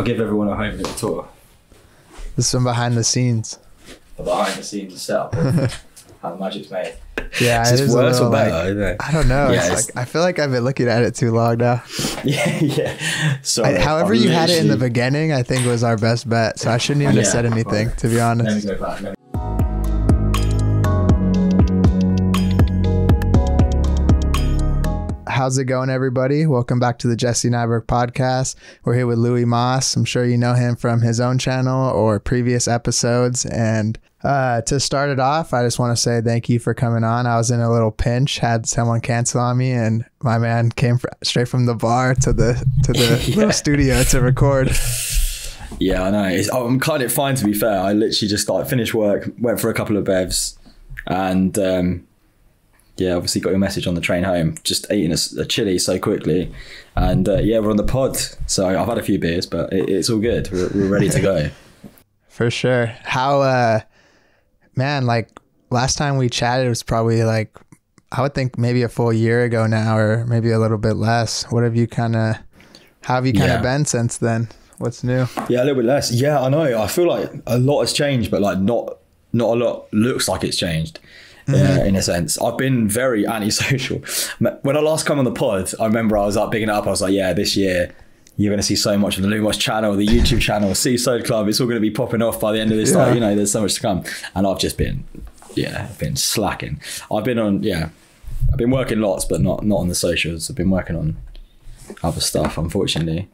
I'll give everyone a home little tour. This is some behind the scenes. The behind the scenes setup. how the magic's made. Yeah, Is it worse little, or better? I don't know. I don't know. Yeah, it's it's- like I feel like I've been looking at it too long now. Yeah, yeah. So I, however, you had it in the beginning, I think was our best bet. So I shouldn't even have said anything, right. to be honest. How's it going, everybody? Welcome back to the Jesse Nyberg podcast. We're here with Louis Moss. I'm sure you know him from his own channel or previous episodes. And uh, to start it off, I just want to say thank you for coming on. I was in a little pinch, had someone cancel on me, and my man came fr- straight from the bar to the to the Yeah. little studio to record. Yeah, I know. It's, I'm kind of fine to be fair. I literally just like finished work, went for a couple of bevs, and um, yeah, obviously got your message on the train home. Just eating a chili so quickly, and uh, yeah, we're on the pod. So I've had a few beers, but it, it's all good. We're, we're ready to go. For sure. How uh man, like last time we chatted was probably like I would think maybe a full year ago now or maybe a little bit less. What have you kind of how have you kind of Yeah. been since then? What's new? Yeah, a little bit less. Yeah, I know. I feel like a lot has changed, but like not not a lot looks like it's changed. Uh, in a sense, I've been very antisocial. When I last come on the pod, I remember I was like bigging it up. I was like, "Yeah, this year you're going to see so much of the Louis Moss channel, the YouTube channel, City Soda Club. It's all going to be popping off by the end of this. Yeah. Like, you know, there's so much to come." And I've just been, yeah, I've been slacking. I've been on, yeah, I've been working lots, but not not on the socials. I've been working on other stuff, unfortunately.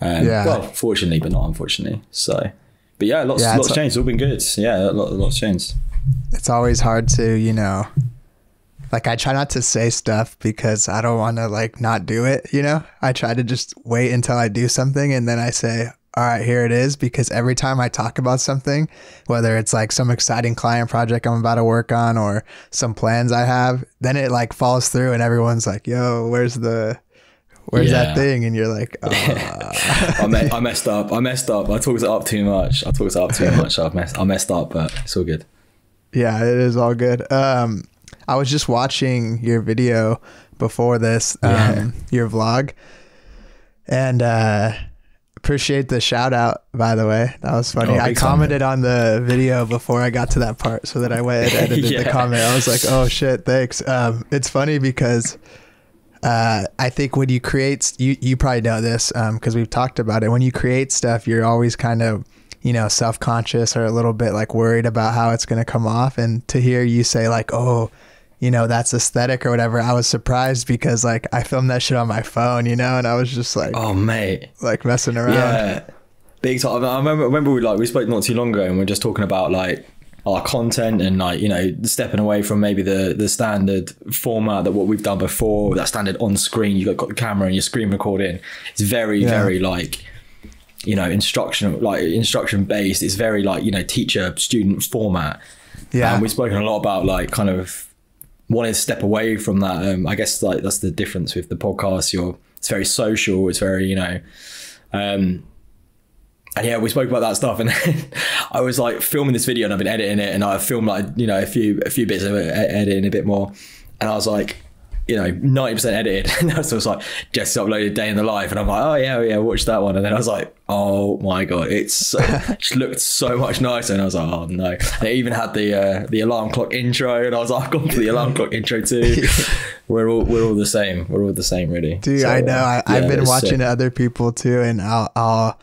Um, Yeah. Well, fortunately, but not unfortunately. So, but yeah, lots, Yeah, lots changed. It's all been good. Yeah, a lot, lots changed. It's always hard to, you know, like I try not to say stuff because I don't want to like not do it, you know? I try to just wait until I do something and then I say, all right, here it is. Because every time I talk about something, whether it's like some exciting client project I'm about to work on or some plans I have, then it like falls through and everyone's like, yo, where's the, where's Yeah. that thing? And you're like, oh. I, me- I messed up. I messed up. I talked it up too much. I talked it up too much. I've messed. I messed up, but it's all good. Yeah, it is all good. Um, I was just watching your video before this, um, Yeah. your vlog, and uh, appreciate the shout out. By the way, that was funny. Oh, I commented on the video before I got to that part, so that I went and edited the comment. I was like, "Oh shit, thanks." Um, it's funny because. Uh, I think when you create, you you probably know this because we've talked about it. When you create stuff, you're always kind of, you know, self conscious or a little bit like worried about how it's going to come off. And to hear you say like, "Oh, you know, that's aesthetic or whatever," I was surprised because like I filmed that shit on my phone, you know, and I was just like Oh mate, like messing around. yeah, big time. I remember. Remember we like we spoke not too long ago, and we are just talking about like our content and like you know stepping away from maybe the the standard format that what we've done before that standard on screen you got, got the camera and your screen recording it's very Yeah. very like you know instruction like instruction based. It's very like you know teacher student format. Yeah. and we've spoken a lot about like kind of wanting to step away from that. Um i guess like that's the difference with the podcast. You're it's very social. It's very you know um and yeah, we spoke about that stuff, and I was like filming this video, and I've been editing it, and I filmed like you know a few a few bits of it, editing a bit more, and I was like, you know, ninety percent edited, and I was like, just uploaded day in the life, and I'm like, oh yeah, yeah, watch that one, and then I was like, oh my god, it's so, it just looked so much nicer, and I was like, oh no, they even had the uh, the alarm clock intro, and I was like, I've gone for the alarm clock intro too. we're all we're all the same, we're all the same, really. Dude, So, I know. I, yeah, I've been watching sick. other people too, and I'll, I'll,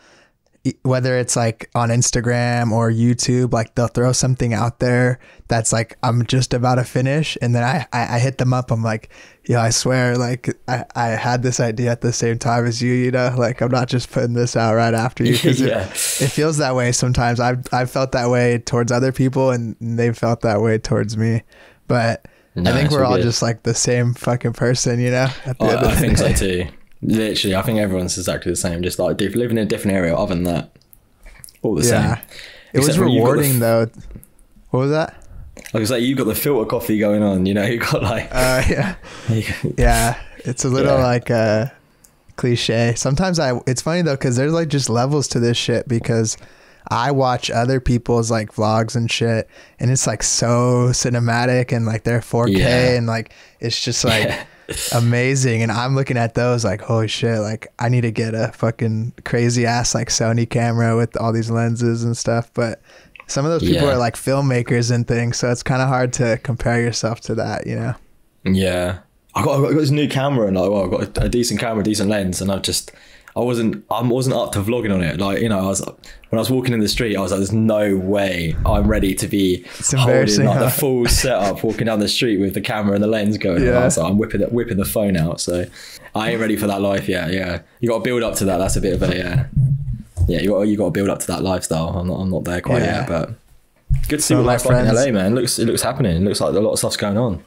whether it's like on Instagram or YouTube, like they'll throw something out there that's like I'm just about to finish, and then I, I, I hit them up. I'm like, yeah, I swear, like I, I had this idea at the same time as you, you know, like I'm not just putting this out right after you because Yeah. it, it feels that way sometimes. I've I've felt that way towards other people, and they've felt that way towards me, but. No, I think we're all good. just like the same fucking person, you know. At the I, end of I the think so too. Literally, I think everyone's exactly the same. Just like living in a different area. Other than that, all the Yeah. same. It was Except for you've got the rewarding though. What was that? Like I like, you've got the filter coffee going on. You know, you got like, Uh, yeah, yeah. It's a little Yeah. like uh, cliche. Sometimes I. It's funny though because there's like just levels to this shit because I watch other people's like vlogs and shit, and it's like so cinematic and like they're 4K Yeah. and like it's just like. Yeah. Amazing. And I'm looking at those like, holy shit, like I need to get a fucking crazy ass like Sony camera with all these lenses and stuff. But some of those people Yeah. are like filmmakers and things, so it's kind of hard to compare yourself to that, you know? Yeah, I got I got this new camera and like, well, I got a, a decent camera, decent lens, and I've just I wasn't I wasn't up to vlogging on it. Like you know, I was when I was walking in the street, I was like, "There's no way I'm ready to be It's holding like huh? the full setup, walking down the street with the camera and the lens going." Yeah. I was like, I'm whipping the, whipping the phone out, so I ain't ready for that life yet. Yeah, you got to build up to that. That's a bit of a yeah, yeah. You got you got to build up to that lifestyle. I'm not I'm not there quite Yeah. yet, but good to see what my life's like in LA, man. It looks it looks happening. It looks like a lot of stuff's going on.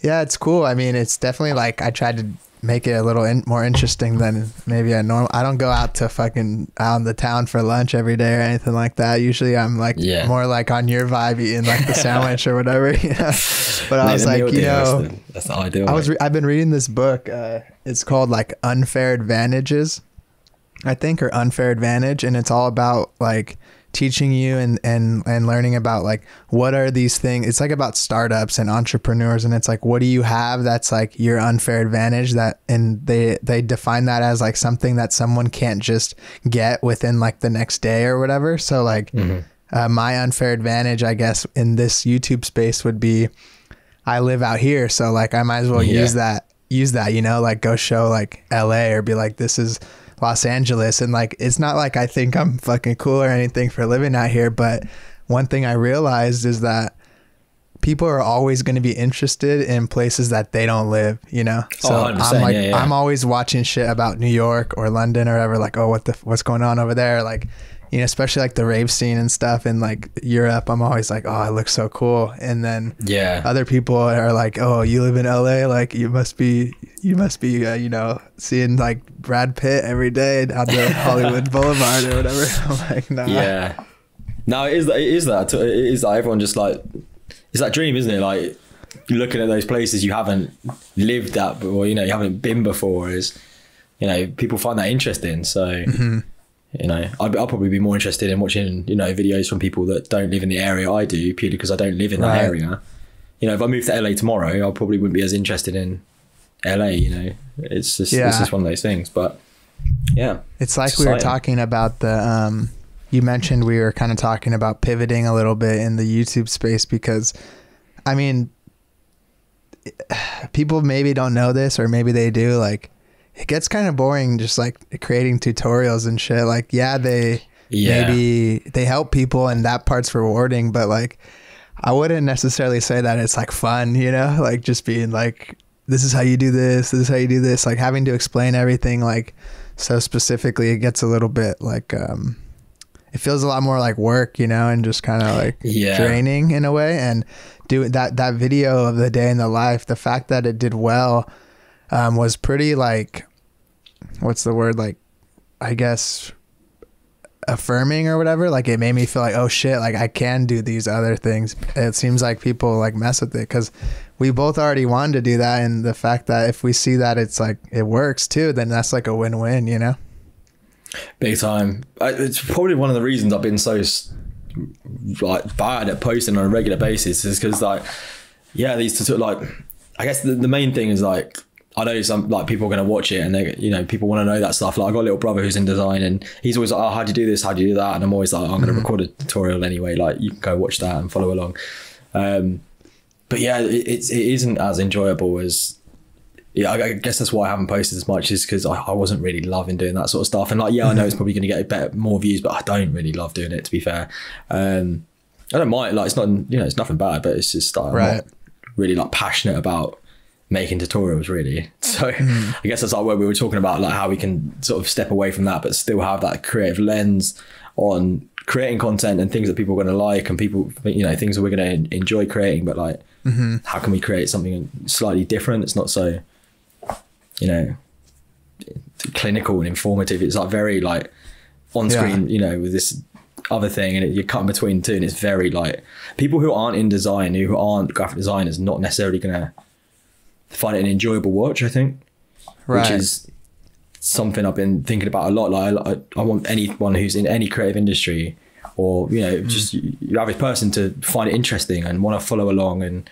Yeah, it's cool. I mean, it's definitely like I tried to make it a little in, more interesting than maybe I normal. I don't go out to fucking out in the town for lunch every day or anything like that. Usually, I'm like Yeah. more like on your vibe, eating like the sandwich or whatever. You know? But I was like, you know, that's all I do. I was re- I've been reading this book. Uh, it's called like Unfair Advantages, I think, or Unfair Advantage, and it's all about like teaching you and and and learning about like what are these things. It's like about startups and entrepreneurs, and it's like what do you have that's like your unfair advantage that, and they they define that as like something that someone can't just get within like the next day or whatever. So like. Uh, my unfair advantage, I guess, in this YouTube space would be I live out here, so like I might as well Yeah. use that use that, you know, like go show like LA or be like this is Los Angeles and like it's not like I think I'm fucking cool or anything for living out here, but one thing I realized is that people are always going to be interested in places that they don't live, you know. Oh, So 100%, I'm like yeah, yeah. I'm always watching shit about New York or London or whatever like oh what the what's going on over there like you know, especially like the rave scene and stuff in like Europe, I'm always like, oh, it looks so cool. And then yeah. other people are like, "Oh, you live in LA, like you must be, you must be, uh, you know, seeing like Brad Pitt every day on the Hollywood Boulevard or whatever." I'm like, "Nah." yeah. No, it is that. It is that. It is that. Everyone just like it's that dream, isn't it? Like you're looking at those places you haven't lived at, or you know, you haven't been before. Is you know, people find that interesting. So you know, I'd, I'll probably be more interested in watching you know videos from people that don't live in the area I do, purely because I don't live in that Right. area. You know, if I moved to LA tomorrow, I probably wouldn't be as interested in LA. You know, it's just Yeah. it's just one of those things. But yeah, It's like It's we were talking about the. um You mentioned we were kind of talking about pivoting a little bit in the YouTube space because, I mean, people maybe don't know this or maybe they do. Like, it gets kind of boring just like creating tutorials and shit. Like, yeah, they yeah. maybe they help people and that part's rewarding but like i wouldn't necessarily say that it's like fun you know like just being like this is how you do this this is how you do this like having to explain everything like so specifically it gets a little bit like um it feels a lot more like work you know and just kind of like Yeah. draining in a way and do that that video of the day in the life the fact that it did well um was pretty like what's the word? Like i guess affirming or whatever. Like it made me feel like oh shit like i can do these other things. It seems like people like mess with it because we both already wanted to do that. And the fact that if we see that it's like it works too then that's like a win-win you know? Big time. It's probably one of the reasons I've been so like bad at posting on a regular basis is because like yeah these of like I guess the, the main thing is like I know some like people are going to watch it and they you know people want to know that stuff. Like I got a little brother who's in design and he's always like oh how do you do this? How do you do that? And I'm always like I'm going to record a tutorial anyway. Like you can go watch that and follow along. Um but yeah it, it's it isn't as enjoyable as yeah, I I guess that's why I haven't posted as much is because I, I wasn't really loving doing that sort of stuff. And like, yeah, I know it's probably going to get better, more views, but I don't really love doing it. To be fair, um, I don't mind. Like, it's not you know, it's nothing bad, but it's just like, I'm not really like passionate about making tutorials really. So Mm-hmm. I guess that's like where we were talking about like how we can sort of step away from that, but still have that creative lens on creating content and things that people are going to like and people you know things that we're going to enjoy creating. But like, Mm-hmm. how can we create something slightly different? It's not so you know clinical and informative it's like very like on screen you know with this other thing and it, you're cutting between two and it's very like people who aren't in design who aren't graphic designers not necessarily gonna find it an enjoyable watch i think Right. which is something i've been thinking about a lot. Like i, I want anyone who's in any creative industry or you know just your average person to find it interesting and want to follow along and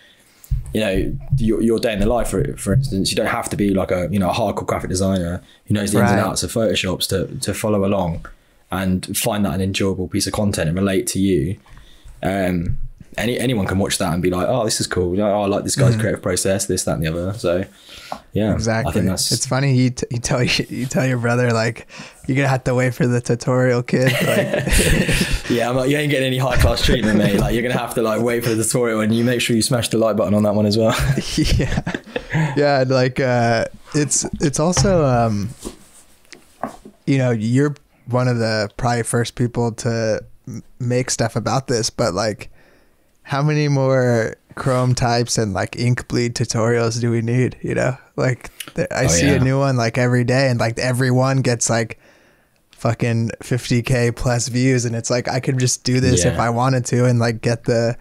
you know your, your day in the life for for instance you don't have to be like a you know a hardcore graphic designer who knows the ins and outs of photoshops to to follow along and find that an enjoyable piece of content and relate to you. Um any anyone can watch that and be like oh this is cool oh, i like this guy's creative process this that and the other so yeah. Exactly. i think that's It's funny you t- you tell you tell your brother like you're gonna have to wait for the tutorial kid. Like, yeah i'm like you ain't getting any high class treatment mate like you're gonna have to like wait for the tutorial and you make sure you smash the like button on that one as well yeah, yeah. Like uh, it's it's also um, you know you're one of the probably first people to make stuff about this, but like how many more Chrome types and like ink bleed tutorials do we need? You know, like th- I Oh, see yeah. a new one like every day, and like every one gets like fucking 50k plus views, and it's like I could just do this if I wanted to, and like get the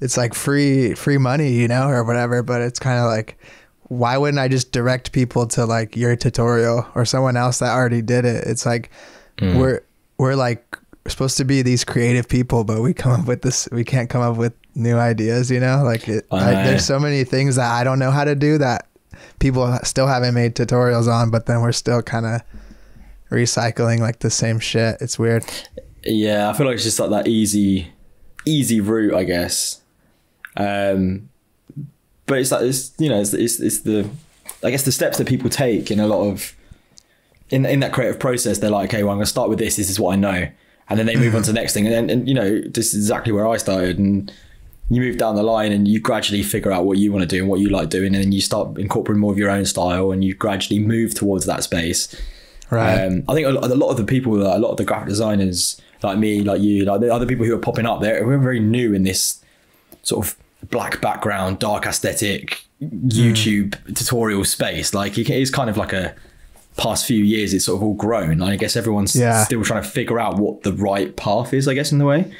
it's like free free money, you know, or whatever. But it's kind of like why wouldn't I just direct people to like your tutorial or someone else that already did it? It's like Mm. we're we're like supposed to be these creative people, but we come up with this. We can't come up with new ideas, you know. Like it, I there's so many things that I don't know how to do that people still haven't made tutorials on, but then we're still kind of recycling like the same shit. It's weird. Yeah, I feel like it's just like that easy, easy route, I guess. Um, but it's like it's you know it's, it's it's the I guess the steps that people take in a lot of in in that creative process. They're like, okay, well, I'm going to start with this. This is what I know, and then they move on to the next thing. And then and you know this is exactly where I started. And you move down the line and you gradually figure out what you want to do and what you like doing, and then you start incorporating more of your own style, and you gradually move towards that space. Right. Um, I think a lot of the people, a lot of the graphic designers, like me, like you, like the other people who are popping up, they're we're very new in this sort of black background, dark aesthetic YouTube tutorial space. Like it is kind of like a past few years, it's sort of all grown. And I guess everyone's Yeah. still trying to figure out what the right path is. I guess in the way.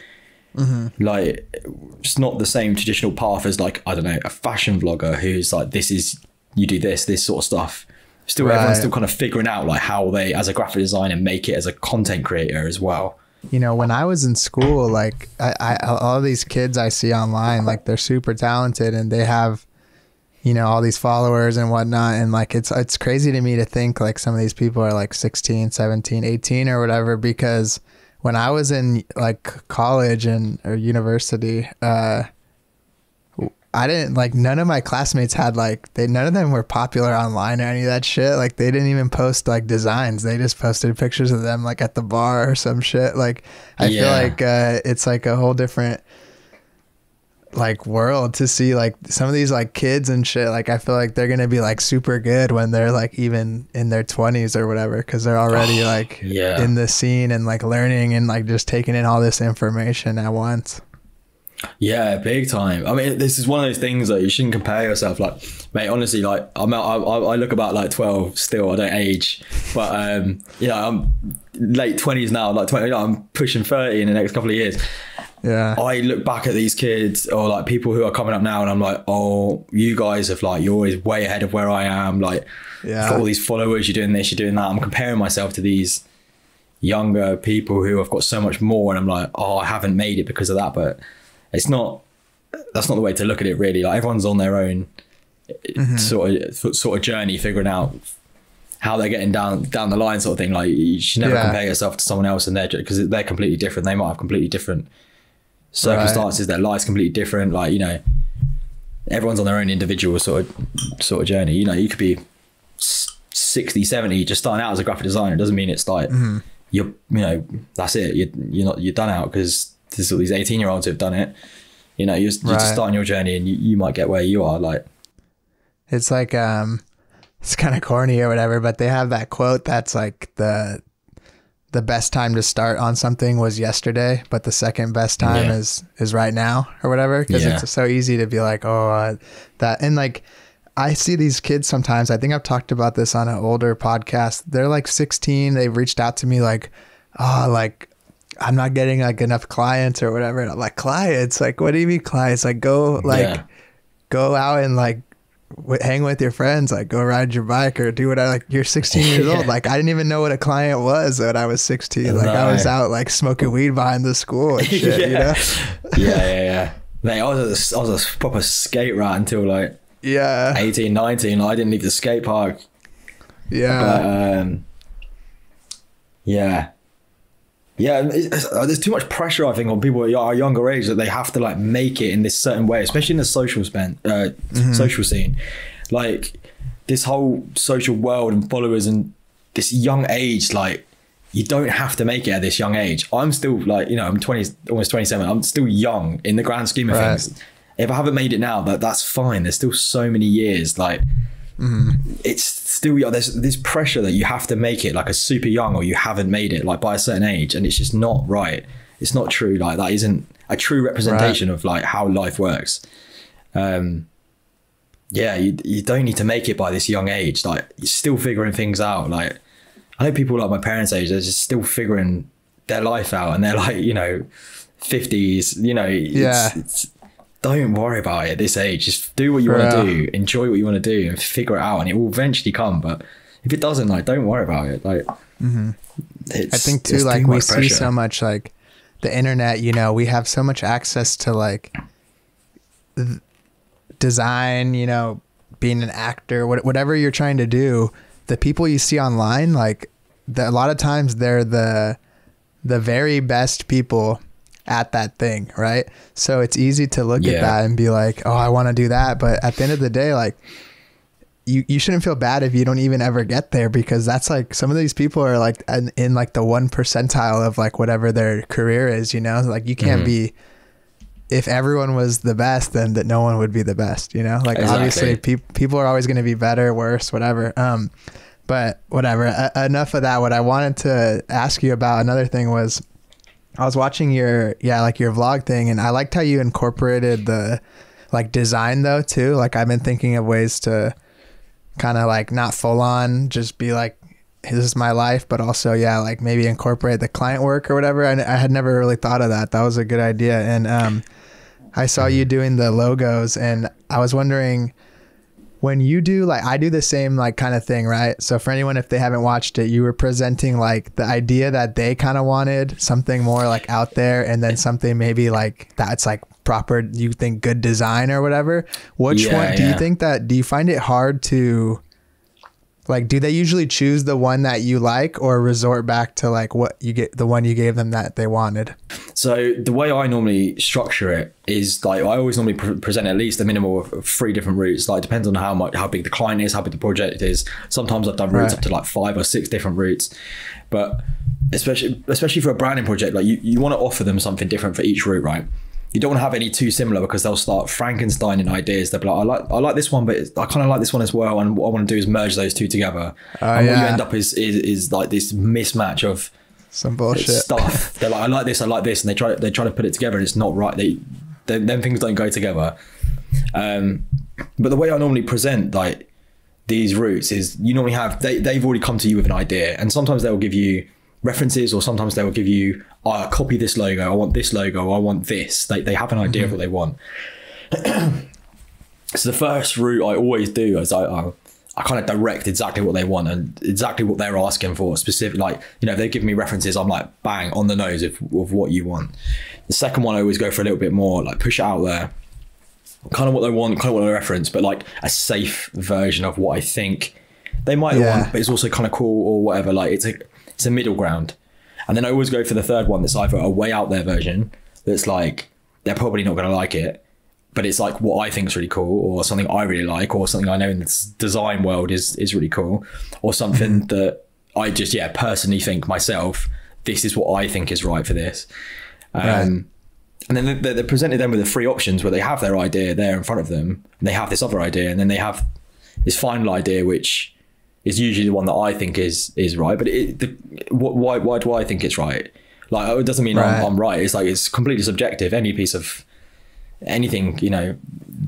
Mm-hmm. Like it's not the same traditional path as like I don't know a fashion vlogger who's like this is you do this this sort of stuff. Still, everyone's still kind of figuring out like how they, as a graphic designer, make it as a content creator as well. you know when i was in school like I, I all these kids i see online like they're super talented and they have you know all these followers and whatnot and like it's it's crazy to me to think like some of these people are like 16 17 18 or whatever because when i was in like college and or university uh I didn't like none of my classmates had like they none of them were popular online or any of that shit. Like they didn't even post like designs. They just posted pictures of them like at the bar or some shit. Like I feel like uh it's like a whole different like world to see like some of these like kids and shit like i feel like they're gonna be like super good when they're like even in their 20s or whatever because they're already like yeah. in the scene and like learning and like just taking in all this information at once Yeah, big time. I mean, this is one of those things that you shouldn't compare yourself. Like, mate, honestly, like I'm, I, I I look about like 12 still. I don't age, but um, you know, I'm late 20s now. Like 20, I'm pushing 30 in the next couple of years. Yeah I look back at these kids or like people who are coming up now, and I'm like, oh, you guys have like you're always way ahead of where I am. Like, Yeah. all these followers. You're doing this. You're doing that. I'm comparing myself to these younger people who have got so much more, and I'm like, oh, I haven't made it because of that. But it's not. That's not the way to look at it, really. Like everyone's on their own mm-hmm. sort of sort of journey, figuring out how they're getting down down the line, sort of thing. Like you should never Yeah. compare yourself to someone else, and they're because they're completely different. They might have completely different circumstances. Their life's completely different. Like you know, everyone's on their own individual sort of sort of journey. You know, you could be s- 60, 70, just starting out as a graphic designer. It doesn't mean it's like you're you know that's it. You're you're not you're done out because there's all these eighteen year olds who've done it. You know, you're, you're just Right. starting your journey, and you, you might get where you are. Like It's like um it's kind of corny or whatever, but they have that quote that's like the the best time to start on something was yesterday, but the second best time Yeah. is is right now or whatever because Yeah. it's so easy to be like, "Oh, uh, that." And like I see these kids sometimes. I think I've talked about this on an older podcast. They're like 16, they've reached out to me like, "Oh, like I'm not getting like enough clients or whatever." And I'm like, "Clients? Like what do you mean clients? Like go like Yeah. go out and like hang with your friends, like go ride your bike or do whatever. Like you're 16 years Yeah. old. Like I didn't even know what a client was when I was 16. Like I was out like smoking weed behind the school and shit. You know? yeah, yeah, yeah. I was, a, I was a proper skate rat until like Yeah. 18, 19. Like, I didn't leave the skate park. Yeah. But, um, yeah. Yeah, uh, there's too much pressure, I think, on people at our younger age that they have to like make it in this certain way, especially in the social span, uh, social scene. Like this whole social world and followers and this young age, like you don't have to make it at this young age. I'm still like, you know, I'm 20, almost 27. I'm still young in the grand scheme of Right. things. If I haven't made it now, that that's fine. There's still so many years. Like it's still there's this pressure that you have to make it like a super young or you haven't made it like by a certain age and it's just not right. It's not true like that isn't a true representation of like how life works. Um yeah you, you don't need to make it by this young age like you're still figuring things out like i know people like my parents age they're just still figuring their life out and they're like you know 50s you know it's, Yeah. it's, don't worry about it at this age just do what you want Yeah. to do enjoy what you want to do and figure it out and it will eventually come but if it doesn't like don't worry about it like mm-hmm. I think too, like we see so much like the internet. You know, we have so much access to like th- design. You know, being an actor, what, whatever you're trying to do. The people you see online, like the, a lot of times, they're the the very best people at that thing, right? So it's easy to look Yeah. at that and be like, "Oh, I want to do that," but at the end of the day, like you, you shouldn't feel bad if you don't even ever get there because that's like some of these people are like in, in like the one percentile of like whatever their career is you know like you can't Mhm. be if everyone was the best then that no one would be the best you know like Exactly. obviously pe- people are always going to be better worse whatever um but whatever uh, enough of that what i wanted to ask you about another thing was i was watching your yeah like your vlog thing and i liked how you incorporated the like design though too. Like i've been thinking of ways to kind of like not full on just be like this is my life but also yeah like maybe incorporate the client work or whatever. I, I had never really thought of that. That was a good idea. And um i saw you doing the logos and i was wondering when you do like i do the same like kind of thing right? So for anyone if they haven't watched it you were presenting like the idea that they kind of wanted something more like out there and then something maybe like that's like proper you think good design or whatever. Which Yeah, one do you think that do you find it hard to like do they usually choose the one that you like or resort back to like what you get the one you gave them that they wanted So the way I normally structure it is like I always normally pre- present at least a minimum of three different routes. Like it depends on how much how big the client is, how big the project is. Sometimes I've done routes Right. up to like five or six different routes, but especially especially for a branding project, like you, you want to offer them something different for each route, right? You don't want to have any too similar because they'll start Frankensteining ideas. They'll be like, I like I like this one, but I kind of like this one as well. And what I want to do is merge those two together. Oh, and what you end up is, is is like this mismatch of some bullshit stuff. They're like, I like this, I like this, and they try they try to put it together, and it's not right. They, they then things don't go together. Um, but the way I normally present like these routes is you normally have they they've already come to you with an idea, and sometimes they will give you references, or sometimes they will give you, I copy this logo, I want this logo, I want this. They they have an idea of mm-hmm. what they want. so the first route I always do is I. I I kind of direct exactly what they want and exactly what they're asking for. Specific, like you know, if they give me references, I'm like bang on the nose of, of what you want. The second one, I always go for a little bit more, like push it out there, kind of what they want, kind of what they reference, but like a safe version of what I think they might Yeah. want, but it's also kind of cool or whatever. Like it's a it's a middle ground, and then I always go for the third one that's either a way out there version that's like they're probably not going to like it, but it's like what I think is really cool, or something I really like, or something I know in this design world is is really cool, or something that I just yeah personally think myself this is what I think is right for this. Um, Right. And then they're, they're presented them with the three options where they have their idea there in front of them, and they have this other idea, and then they have this final idea, which is usually the one that I think is is right. But it, the, wh- why why do I think it's right? Like oh, it doesn't mean Right. I'm, I'm right. It's like it's completely subjective. Any piece of anything you know,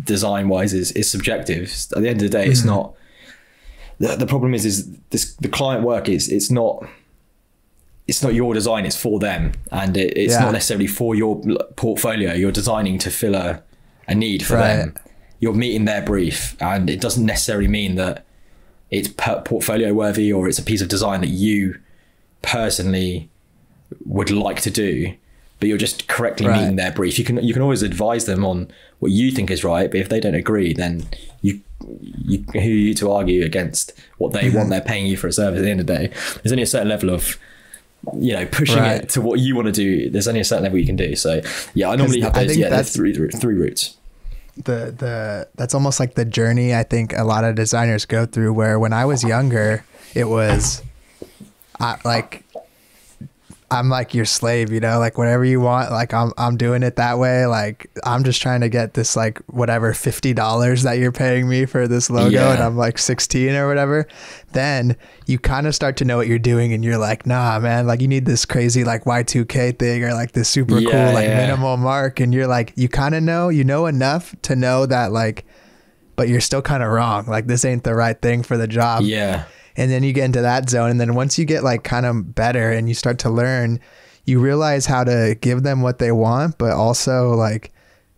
design wise is is subjective. At the end of the day, it's mm-hmm. not. The, the problem is is this the client work is it's not it's not your design it's for them and it, it's Yeah. not necessarily for your portfolio you're designing to fill a, a need for Right. them you're meeting their brief and it doesn't necessarily mean that it's per- portfolio worthy or it's a piece of design that you personally would like to do but you're just correctly Right. meeting their brief. You can you can always advise them on what you think is right, but if they don't agree, then you you who are you to argue against what they want? They're paying you for a service. At the end of the day, there's only a certain level of you know pushing Right. it to what you want to do. There's only a certain level you can do. So yeah, I normally have those yeah there's three three routes. The the that's almost like the journey I think a lot of designers go through where when I was younger it was I like I'm like your slave, you know, like whatever you want, like I'm I'm doing it that way. Like I'm just trying to get this like whatever fifty dollars that you're paying me for this logo Yeah. and I'm like sixteen or whatever. Then you kind of start to know what you're doing and you're like, nah man, like you need this crazy like Y two K thing or like this super Yeah, cool like yeah. minimal mark and you're like you kinda know, you know enough to know that like but you're still kind of wrong. Like this ain't the right thing for the job Yeah, and then you get into that zone and then once you get like kind of better and you start to learn you realize how to give them what they want but also like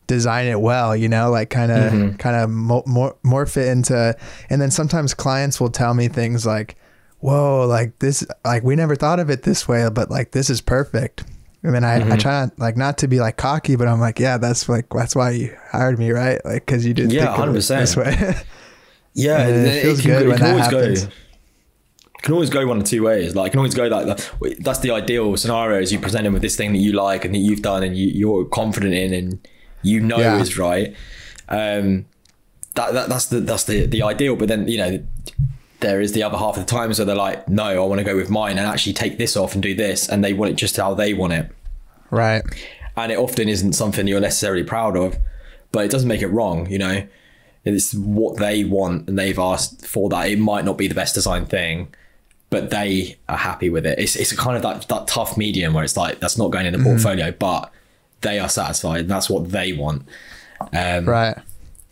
design it well you know like kind of Mhm. kind of mo- mor- morph it into and then sometimes clients will tell me things like whoa like this like we never thought of it this way but like this is perfect and then I, I Mhm. try not like not to be like cocky but i'm like yeah that's like that's why you hired me right like because you did Yeah, think of it 100%. this way yeah. And it feels good when that happens. Can always go one of two ways. Like, it can always go like that. That's the ideal scenario: is you present them with this thing that you like and that you've done and you, you're confident in and you know Yeah. is right. Um, that, that that's the that's the the ideal. But then you know, there is the other half of the times where they're like, no, I want to go with mine and actually take this off and do this, and they want it just how they want it. right and it often isn't something you're necessarily proud of, but it doesn't make it wrong. You know, it's what they want, and they've asked for that. It might not be the best design thing, but they are happy with it. It's it's a kind of that that tough medium where it's like that's not going in the Mm-hmm. portfolio, but they are satisfied. And that's what they want. Um, right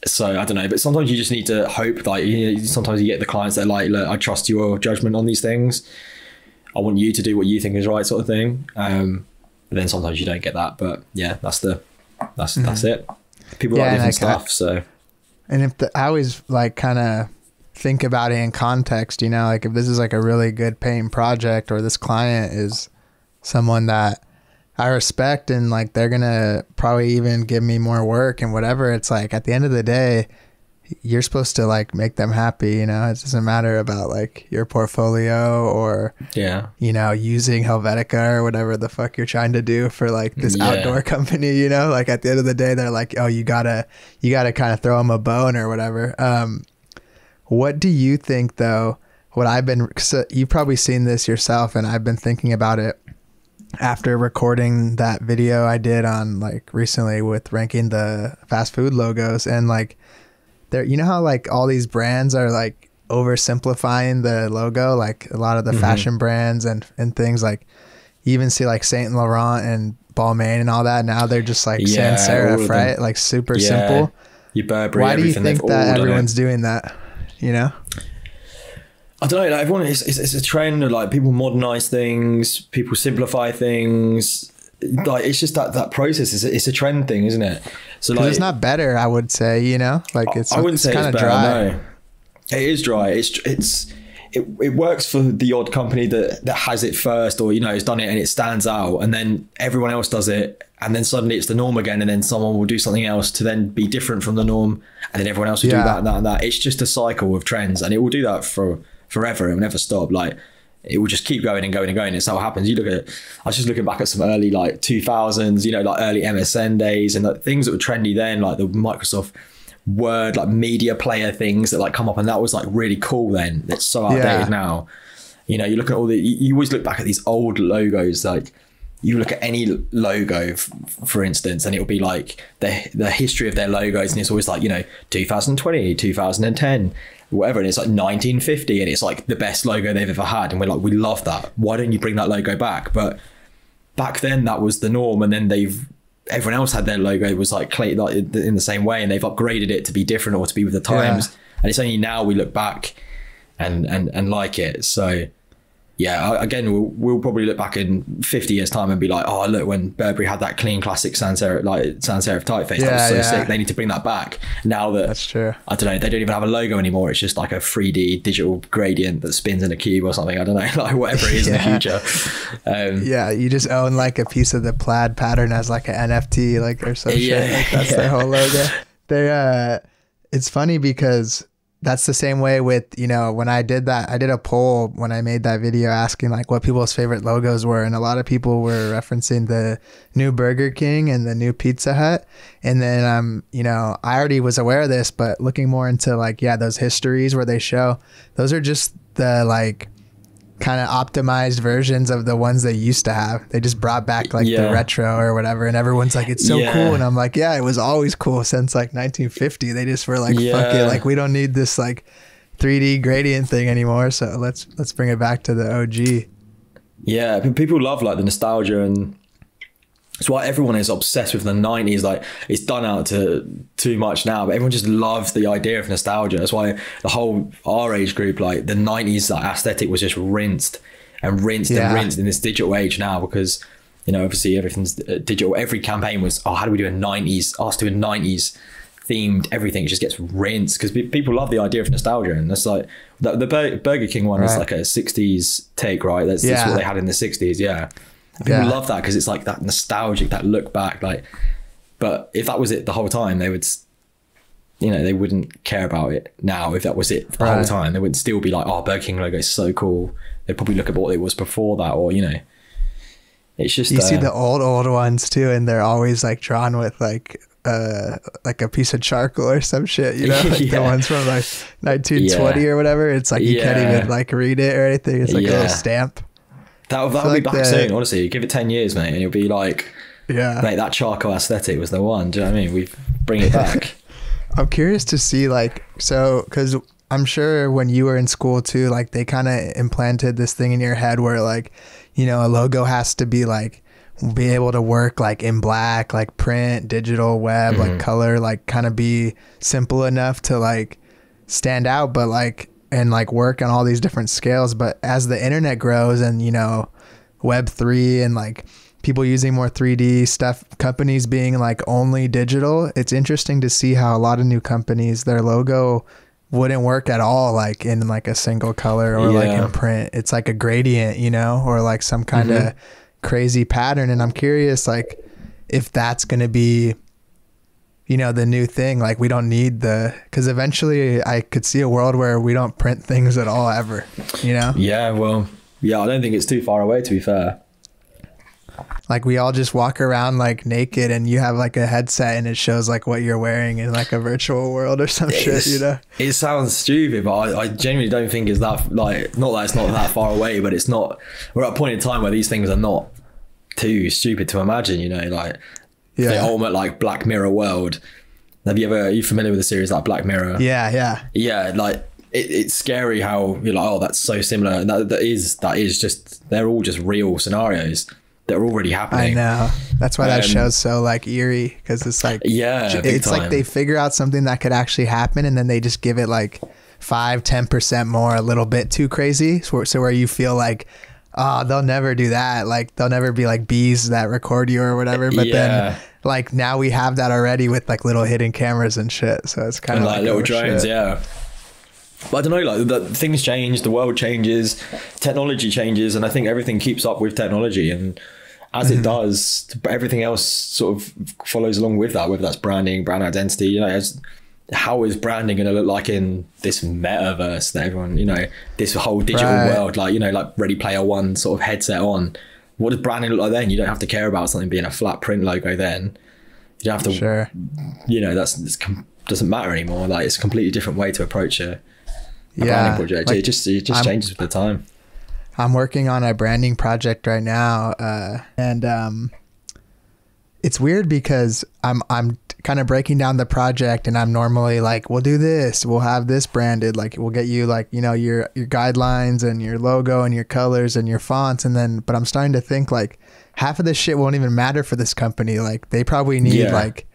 so I don't know, but sometimes you just need to hope. Like you know, sometimes you get the clients that are like, look, I trust your judgment on these things. I want you to do what you think is right, sort of thing. Um, but then sometimes you don't get that. But yeah, that's the that's that's it. People Mm-hmm. Yeah, like different stuff. So And if the, I always like kind of think about it in context, you know, like if this is like a really good paying project or this client is someone that I respect and like they're going to probably even give me more work and whatever, it's like at the end of the day, you're supposed to like make them happy, you know? It doesn't matter about like your portfolio or, yeah, you know, using Helvetica or whatever the fuck you're trying to do for like this Yeah. outdoor company, you know, like at the end of the day, they're like, oh, you gotta, you gotta kind of throw them a bone or whatever. Um, what do you think though? What I've been, uh, you've probably seen this yourself, and I've been thinking about it after recording that video I did on like recently with ranking the fast food logos. And like there you know how like all these brands are like oversimplifying the logo? Like a lot of the Mhm. fashion brands and and things like you even see like Saint Laurent and Balmain and all that. Now they're just like Yeah, sans serif right? Like super Yeah, simple. Your Burberry. why do you think that everyone's doing that you know I don't know. Like everyone, it's, it's, it's a trend of like people modernize things, people simplify things. Like it's just that that process is it's a trend thing, isn't it? So like it's not better I would say you know like it's I wouldn't it's say kind it's of better. dry No, it is dry. It's it's it, it works for the odd company that that has it first, or you know, has done it and it stands out, and then everyone else does it, and then suddenly it's the norm again, and then someone will do something else to then be different from the norm, and then everyone else will Yeah. do that and that and that. It's just a cycle of trends, and it will do that for forever. It will never stop. Like it will just keep going and going and going. It's how it happens. You look at, I was just looking back at some early like 2000s, you know, like early MSN days and like, things that were trendy then, like the Microsoft Word, like media player things that like come up, and that was like really cool then. It's so outdated Yeah. now. You know, you look at all the, you, always look back at these old logos, like you look at any logo, for instance, and it'll be like the the history of their logos, and it's always like you know 2020, 2010, whatever, and it's like 1950, and it's like the best logo they've ever had, and we're like, we love that. Why don't you bring that logo back? But back then, that was the norm, and then they've everyone else had their logo it was like clay like in the same way, and they've upgraded it to be different or to be with the times, and it's only now we look back and and and like it. So yeah, again, we'll, we'll probably look back in 50 years' time and be like, oh, look, when Burberry had that clean classic sans serif, like sans serif typeface, that was so yeah. sick. They need to bring that back. Now that That's true. I don't know, they don't even have a logo anymore. It's just like a 3D digital gradient that spins in a cube or something. I don't know, like whatever it is in the future. Um, Yeah, you just own like a piece of the plaid pattern as like an NFT, like or some Yeah, shit. Like that's yeah. their whole logo. They uh it's funny because that's the same way with, you know, when I did that I did a poll when I made that video asking like what people's favorite logos were and a lot of people were referencing the new Burger King and the new Pizza Hut. And then um, you know, I already was aware of this, but looking more into like, yeah, those histories where they show, those are just the like kind of optimized versions of the ones they used to have. They just brought back like Yeah. the retro or whatever, and everyone's like, "It's so Yeah. cool," and I'm like, "Yeah, it was always cool since like 1950." They just were like, "Fuck it, like we don't need this like 3D gradient thing anymore, so let's let's bring it back to the OG." Yeah, people love like the nostalgia and it's why everyone is obsessed with the 90s. Like it's done out to too much now, but everyone just loves the idea of nostalgia. That's why the whole our age group, like the 90s like, aesthetic was just rinsed and rinsed Yeah. and rinsed in this digital age now because, you know, obviously everything's uh, digital. Every campaign was, oh, how do we do a 90s, us a 90s themed everything. It just gets rinsed because people love the idea of nostalgia. And that's like the, the Bur- Burger King one is like a 60s take, right? That's, that's what they had in the 60s. Yeah. People Yeah. love that because it's like that nostalgic, that look back. Like, but if that was it the whole time, they would, you know, they wouldn't care about it now. If that was it the whole time, they would still be like, "Oh, Burger King logo is so cool." They'd probably look at what it was before that, or you know, it's just You see uh, the old old ones too, and they're always like drawn with like uh like a piece of charcoal or some shit, you know, like the ones from like 1920 or whatever. It's like you can't even like read it or anything. It's like a little stamp. That that'll feel be like back the- soon. Honestly, give it ten years, mate, and you'll be like, Yeah. mate, that charcoal aesthetic was the one. Do you know what I mean? We bring it back. I'm curious to see like so because I'm sure when you were in school too, like they kind of implanted this thing in your head where like, you know, a logo has to be like be able to work like in black, like print, digital, web, like mm-hmm. color, like kind of be simple enough to like stand out, but like and like work on all these different scales. But as the internet grows and you know, Web three and like people using more 3D stuff, companies being like only digital, it's interesting to see how a lot of new companies their logo wouldn't work at all like in like a single color or like Yeah. in print. It's like a gradient, you know, or like some kind of mm-hmm. crazy pattern and I'm curious like if that's going to be you know the new thing like we don't need the cuz eventually I could see a world where we don't print things at all ever, you know? yeah, well, yeah, I don't think it's too far away. To be fair. Like we all just walk around like naked and you have like a headset and it shows like what you're wearing in like a virtual world or some shit, you know? It sounds stupid, but I, I genuinely don't think it's that like not that it's not that far away, but it's not. We're at a point in time where these things are not too stupid to imagine. You know, like the Yeah. ultimate like Black Mirror world. Have you ever? Are you familiar with the series like Black Mirror? Yeah, yeah. Yeah, like it, it's scary how you're like, oh, that's so similar. And that, that is that is just they're all just real scenarios that are already happening. I know. That's why that Um, show's so like eerie because it's like Yeah, it's like they figure out something that could actually happen and then they just give it like five, ten percent more, a little bit too crazy. So, so where you feel like, oh, they'll never do that. Like they'll never be like bees that record you or whatever. But Yeah. then like now we have that already with like little hidden cameras and shit. So it's kind and of like, like, little oh, drones, shit. yeah. But I don't know, like the, things change, the world changes, technology changes, and I think everything keeps up with technology. And as Mm-hmm. it does, everything else sort of follows along with that. Whether that's branding, brand identity, you know, as, how is branding going to look like in this metaverse that everyone, you know, this whole digital Right. world, like you know, like Ready Player One sort of headset on. What does branding look like then? You don't have to care about something being a flat print logo then. You don't have to Sure. you know that's doesn't matter anymore like it's a completely different way to approach a, a Yeah. branding project Like, it just it just I'm- changes with the time I'm working on a branding project right now, uh, and um, it's weird because I'm I'm kind of breaking down the project, and I'm normally like, we'll do this, we'll have this branded, like we'll get you like you know your your guidelines and your logo and your colors and your fonts, and then but I'm starting to think like half of this shit won't even matter for this company. Like they probably need Yeah. like.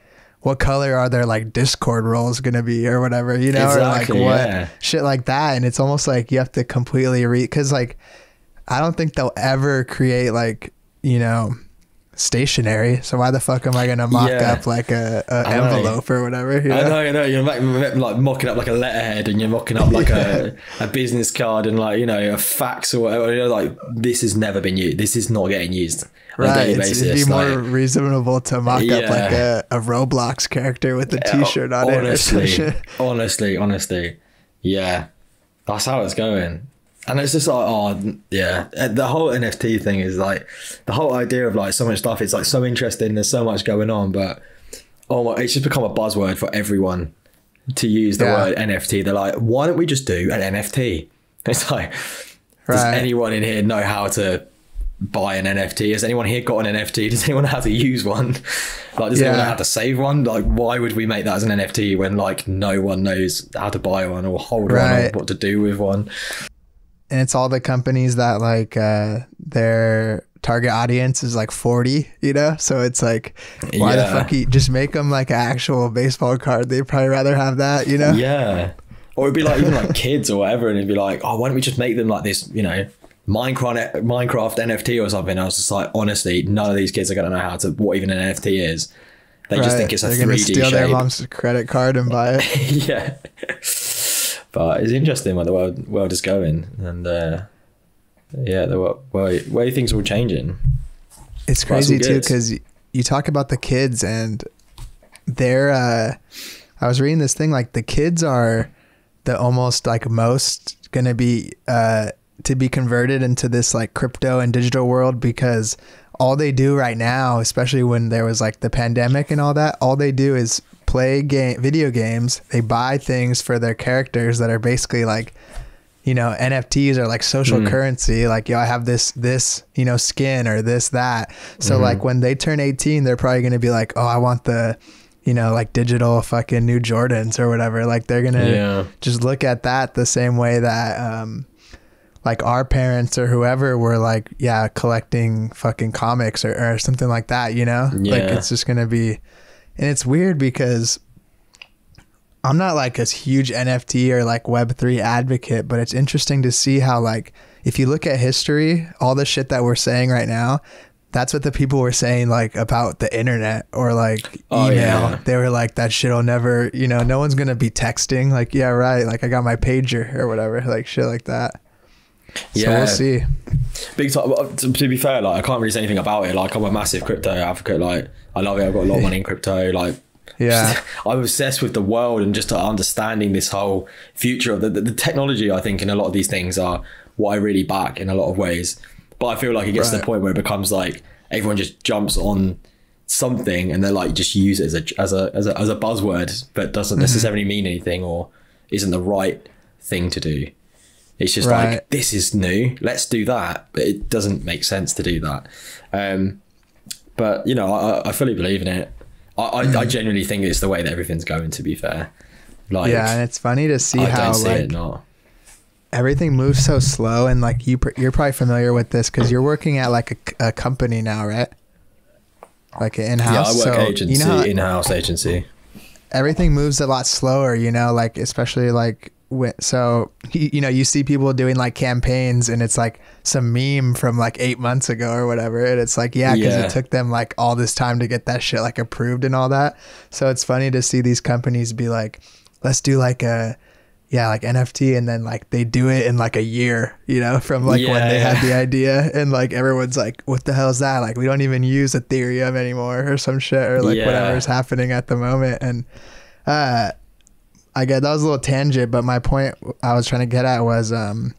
What color are their like Discord roles gonna be or whatever, you know, Exactly, or like what yeah. shit like that. And it's almost like you have to completely read because like I don't think they'll ever create like you know stationery. So why the fuck am I gonna mock Yeah. up like a, know. envelope or whatever? you I know? know, I know. You're like, like mocking up like a letterhead, and you're mocking up like a, a business card, and like you know a fax or whatever. You know, like this has never been used. This is not getting used on a Right, daily it's, basis. it'd be more like- reasonable to mock up like a, a Roblox character with a T-shirt on it. Honestly, honestly, honestly, yeah, that's how it's going. And it's just like, oh, yeah. The whole NFT thing is like the whole idea of like so much stuff. It's like so interesting. There's so much going on, but oh, my, it's just become a buzzword for everyone to use the Yeah. word NFT. They're like, why don't we just do an NFT? It's like, does anyone in here know how to buy an NFT? Has anyone here got an NFT? Does anyone know how to use one? Like, does anyone know how to save one? Like, why would we make that as an NFT when like no one knows how to buy one or hold one or what to do with one? And it's all the companies that like uh their target audience is like 40 you know so it's like why the Yeah. fuck you just make them like an actual baseball card they'd probably rather have that you know Yeah. Or it'd be like even like kids or whatever, and it'd be like, oh, why don't we just make them like this, you know, Minecraft Minecraft NFT or something? I was just like, honestly, none of these kids are gonna know how to what even an NFT is. They just think it's a they're gonna 3D steal their mom's credit card and buy it yeah. But it's interesting where the world world is going, and uh, yeah, the way way things are all changing. It's crazy too because you talk about the kids and they're. Uh, I was reading this thing like the kids are the almost like most gonna be uh, to be converted into this like crypto and digital world because all they do right now, especially when there was like the pandemic and all that, all they do is play game video games. They buy things for their characters that are basically like you know nfts are like social Mm. currency like yo i have this this you know skin or this that so Mhm. like when they turn 18 they're probably going to be like oh i want the you know like digital fucking new jordans or whatever like they're going to Yeah. just look at that the same way that um like our parents or whoever were like yeah collecting fucking comics or, or something like that you know like it's just going to be and it's weird because I'm not like a huge NFT or like Web3 advocate, but it's interesting to see how, like, if you look at history, all the shit that we're saying right now, that's what the people were saying, like, about the internet or like Oh, email. yeah. They were like, that shit'll never, you know, no one's going to be texting. Like, yeah, right. Like, I got my pager or whatever, like shit like that. So Yeah. we'll see. Big time. To, uh, to be fair, like I can't really say anything about it. Like I'm a massive crypto advocate. Like I love it. I've got a lot of money in crypto. Like Yeah. I'm obsessed with the world and just understanding this whole future of the, the, the technology. I think in a lot of these things are what I really back in a lot of ways. But I feel like it gets to the point where it becomes like everyone just jumps on something and they're like just use it as a as a as a, as a buzzword, but doesn't mm-hmm. necessarily mean anything or isn't the right thing to do. It's just Right. like this is new. Let's do that, but it doesn't make sense to do that. Um, but you know, I, I fully believe in it. I, I, I genuinely think it's the way that everything's going. To be fair, like yeah. And it's funny to see how, see like, not. everything moves so slow and like you pr- you're probably familiar with this because you're working at like a company now right like an Yeah, I in-house work so agency, you know how in-house agency. everything moves a lot slower you know like especially like so you, know you see people doing like campaigns and it's like some meme from like eight months ago or whatever and it's like yeah because Yeah. it took them like all this time to get that shit like approved and all that so it's funny to see these companies be like let's do like a yeah like nft and then like they do it in like a year you know from like when Yeah, they had the idea and like everyone's like what the hell is that like we don't even use ethereum anymore or some shit or like Yeah. whatever's happening at the moment and uh i get that was a little tangent but my point i was trying to get at was um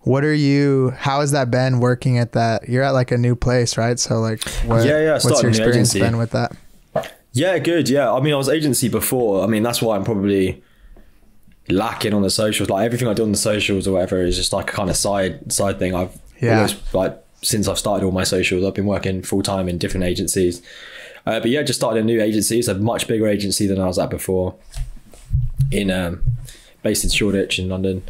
what are you how has that been working at that you're at like a new place right so like what, Yeah, yeah, what's your experience agency. been with that Yeah, good. Yeah, I mean, I was agency before. I mean, that's why I'm probably lacking on the socials. Like everything I do on the socials or whatever is just like a kind of side side thing. I've Yeah. always like since I've started all my socials, I've been working full time in different agencies. Uh, but yeah, just started a new agency. It's a much bigger agency than I was at before. In um, based in Shoreditch in London.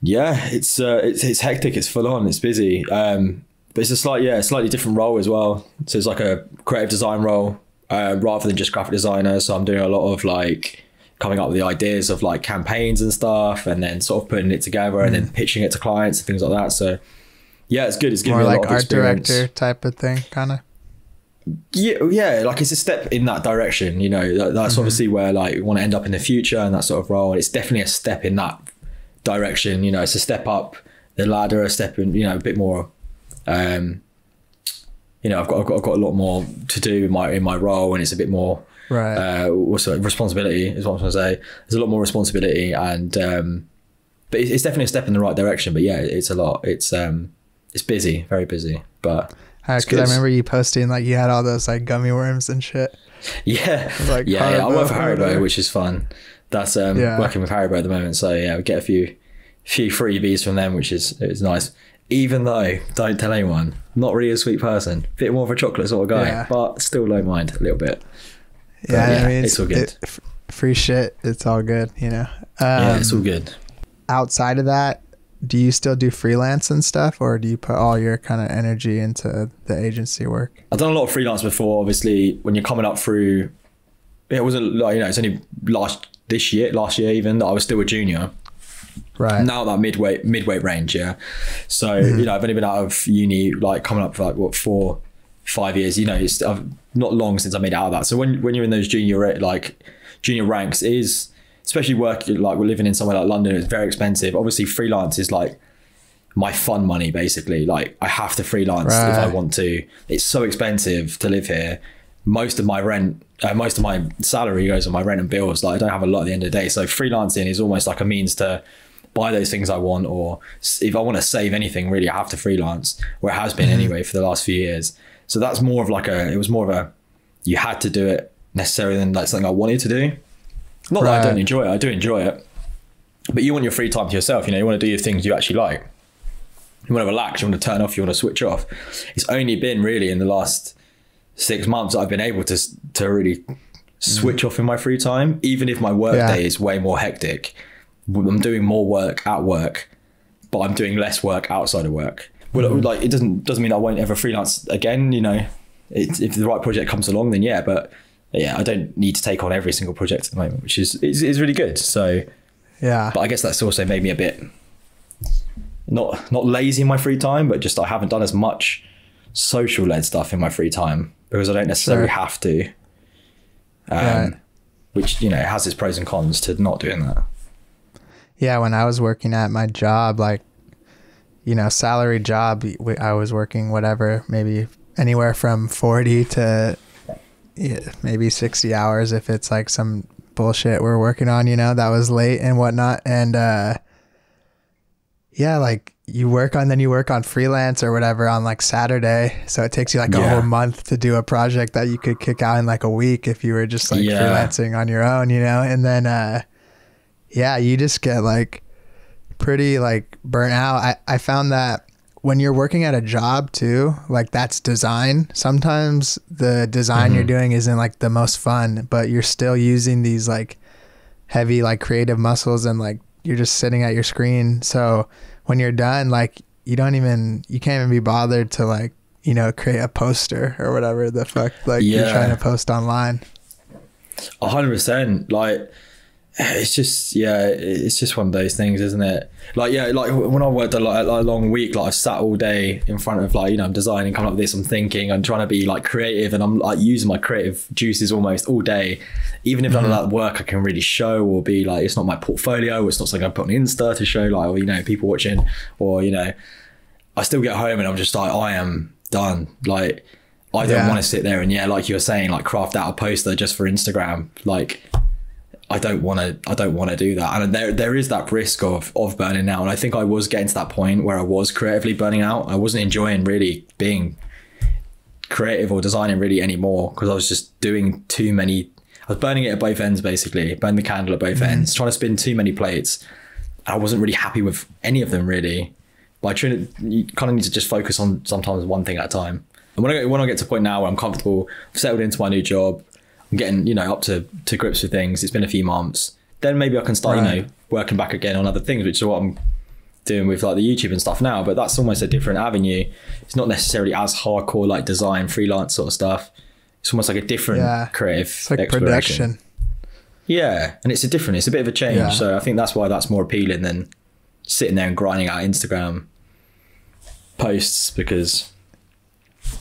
Yeah, it's uh, it's it's hectic. It's full on. It's busy. Um, but it's a slight yeah, slightly different role as well. So it's like a creative design role uh, rather than just graphic designer. So I'm doing a lot of like coming up with the ideas of like campaigns and stuff, and then sort of putting it together and then pitching it to clients and things like that. So yeah, it's good. It's given More me a like lot of art experience. director type of thing, kind of. Yeah, yeah, like it's a step in that direction. You know, that, that's obviously where like you want to end up in the future and that sort of role. And it's definitely a step in that direction. You know, it's a step up the ladder, a step in. You know, a bit more. Um, you know, I've got, I've got I've got a lot more to do in my in my role, and it's a bit more Right. uh, what's it, responsibility is what I'm trying to say. There's a lot more responsibility, and um, but it's, it's definitely a step in the right direction. But yeah, it's a lot. It's um, it's busy, very busy. But it's Because I remember you posting like you had all those like gummy worms and shit. yeah, Like yeah, yeah. I Haribo work for Haribo, which is fun. That's um, Yeah. working with Haribo at the moment. So yeah, we get a few few freebies from them, which is is nice. Even though, don't tell anyone, not really a sweet person, bit more of a chocolate sort of guy, Yeah. but still don't mind a little bit. But Yeah, yeah, I mean, it's all good. it- free shit, it's all good, you know. Um, yeah, it's all good. outside of that, do you still do freelance and stuff, or do you put all your kind of energy into the agency work? I've done a lot of freelance before. Obviously, when you're coming up through, it wasn't like you know it's only last this year, last year even that I was still a junior. Right. Now that midweight midweight range, yeah. So mm-hmm. you know I've only been out of uni like coming up for like what four, five years. You know it's I've, not long since I made it out of that. So when when you're in those junior like junior ranks is especially working like we're living in somewhere like London. It's very expensive. Obviously freelance is like my fun money basically. Like i have to freelance if i want to. It's so expensive to live here. Most of my rent uh, most of my salary goes on my rent and bills. Like i don't have a lot at the end of the day. So freelancing is almost like a means to buy those things i want or if i want to save anything really i have to freelance or it has been anyway for the last few years. So that's more of like a it was more of a you had to do it necessarily than like something i wanted to do not that i don't enjoy it i do enjoy it but you want your free time to yourself you know you want to do your things you actually like you want to relax, you want to turn off, you want to switch off. It's only been really in the last six months that I've been able to to really switch mm. off in my free time, even if my work Yeah. day is way more hectic. I'm doing more work at work, but I'm doing less work outside of work. Well, mm. like it doesn't doesn't mean I won't ever freelance again. You know, it, if the right project comes along, then yeah. But yeah, I don't need to take on every single project at the moment, which is is, is really good. So Yeah. but I guess that's also made me a bit not not lazy in my free time, but just I haven't done as much social led stuff in my free time because I don't necessarily Sure. have to. Um, Right. Which you know has its pros and cons to not doing that. Yeah, when I was working at my job, like, you know, salary job, I was working whatever, maybe anywhere from 40 to yeah, maybe 60 hours if it's like some bullshit we're working on, you know, that was late and whatnot. And, uh, yeah, like you work on, then you work on freelance or whatever on like Saturday. So it takes you like a Yeah. whole month to do a project that you could kick out in like a week if you were just like Yeah. freelancing on your own, you know? And then, uh, yeah, you just get like pretty like burnt out. I, I found that when you're working at a job too, like that's design. Sometimes the design you're mm-hmm. doing isn't like the most fun, but you're still using these like heavy like creative muscles and like you're just sitting at your screen. So when you're done, like you don't even you can't even be bothered to like, you know, create a poster or whatever the fuck like you're trying to post online. A hundred percent. Like it's just yeah, it's just one of those things, isn't it? Like yeah, like when I worked a, like, a long week, like I sat all day in front of like you know I'm designing, coming up with this, I'm thinking, I'm trying to be like creative, and I'm like using my creative juices almost all day. Even if none of mm-hmm. that work I can really show or be like, it's not my portfolio, it's not something I put on Insta to show like or, you know people watching, or you know, I still get home and I'm just like I am done. Like I don't Yeah. want to sit there and yeah, like you were saying, like craft out a poster just for Instagram. Like I don't want to. I don't want to do that. And there, there is that risk of of burning out. And I think I was getting to that point where I was creatively burning out. I wasn't enjoying really being creative or designing really anymore because I was just doing too many. I was burning it at both ends, basically. Burn the candle at both mm-hmm. ends, trying to spin too many plates. I wasn't really happy with any of them, really. But I try you kind of need to just focus on sometimes one thing at a time. And when I, get- when I get to a point now where I'm comfortable, I've settled into my new job, getting, you know, up to, to grips with things. It's been a few months. Then maybe I can start, you know, working back again on other things, which is what I'm doing with like the YouTube and stuff now. But that's almost a different avenue. It's not necessarily as hardcore like design, freelance sort of stuff. It's almost like a different Yeah. creative It's like production. Yeah, and it's a different, it's a bit of a change. Yeah. So I think that's why that's more appealing than sitting there and grinding out Instagram posts because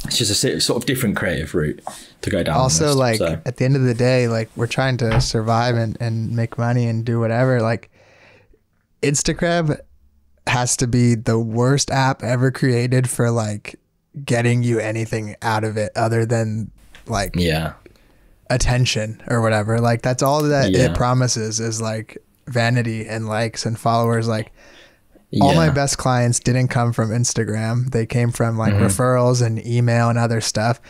it's just a sort of different creative route to go down. also almost, like so. at the end of the day like we're trying to survive and, and make money and do whatever like instagram has to be the worst app ever created for like getting you anything out of it other than like yeah, attention or whatever like that's all that Yeah. it promises is like vanity and likes and followers like all my best clients didn't come from Instagram. They came from like Mhm. referrals and email and other stuff.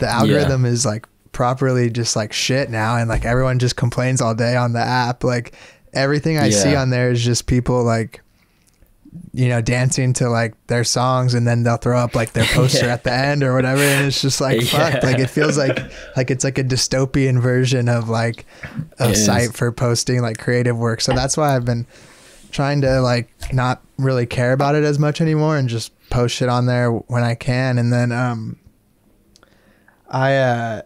The algorithm is like properly just like shit now and like everyone just complains all day on the app. Like everything I see on there is just people like you know dancing to like their songs and then they'll throw up like their poster Yeah. at the end or whatever and it's just like fuck Yeah. like it feels like like it's like a dystopian version of like a It is. site for posting like creative work. So that's why I've been trying to like not really care about it as much anymore and just post shit on there when I can. And then um I uh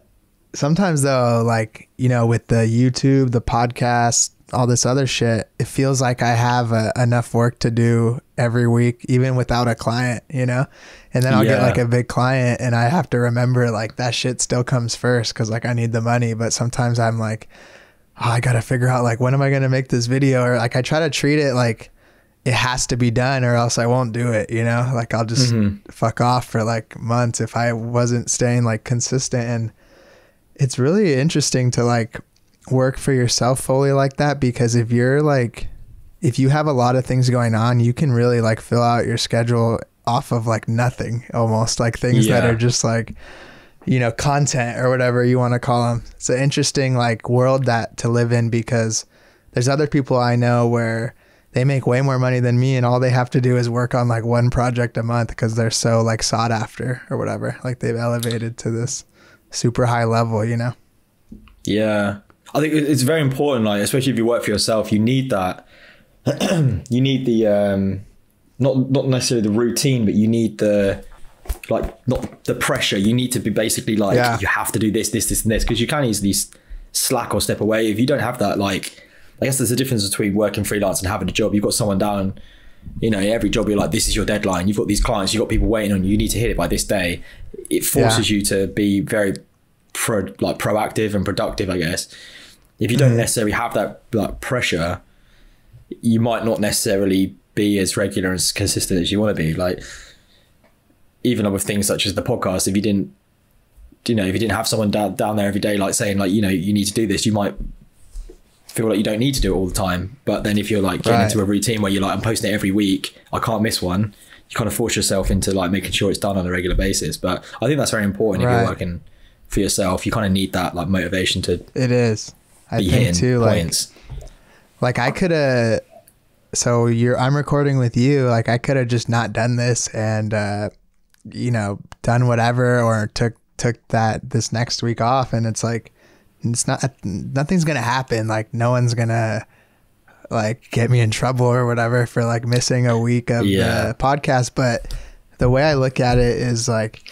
sometimes though like, you know, with the YouTube, the podcast, all this other shit, it feels like I have uh, enough work to do every week even without a client, you know? And then I'll get like a big client and I have to remember like that shit still comes first cuz like I need the money, but sometimes I'm like oh, I gotta figure out like when am I gonna make this video? Or like I try to treat it like it has to be done or else I won't do it, you know? Like I'll just Mhm. fuck off for like months if I wasn't staying like consistent and it's really interesting to like work for yourself fully like that because if you're like if you have a lot of things going on, you can really like fill out your schedule off of like nothing almost like things that are just like you know content or whatever you want to call them it's an interesting like world that to live in because there's other people i know where they make way more money than me and all they have to do is work on like one project a month because they're so like sought after or whatever like they've elevated to this super high level you know Yeah, I think it's very important. Like, especially if you work for yourself, you need that. you need the um, not not necessarily the routine, but you need the like not the pressure. You need to be basically like Yeah. you have to do this, this, this, and this because you can easily slack or step away if you don't have that. Like, I guess there's a difference between working freelance and having a job. You've got someone down. You know, every job you're like, this is your deadline. You've got these clients. You've got people waiting on you. You need to hit it by this day. It forces you to be very pro like proactive and productive i guess if you don't mm. necessarily have that like pressure you might not necessarily be as regular and as consistent as you want to be like even with things such as the podcast if you didn't you know if you didn't have someone down, down there every day like saying like you know you need to do this you might feel like you don't need to do it all the time but then if you're like getting Right. into a routine where you're like i'm posting it every week i can't miss one you kind of force yourself into like making sure it's done on a regular basis but i think that's very important if you're working for yourself you kind of need that like motivation to it is. I be think too like points. like I could have so you're I'm recording with you like I could have just not done this and uh you know done whatever or took took that this next week off and it's like it's not nothing's going to happen like no one's going to like get me in trouble or whatever for like missing a week of Yeah. the podcast but the way I look at it is like